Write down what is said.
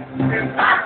And ah!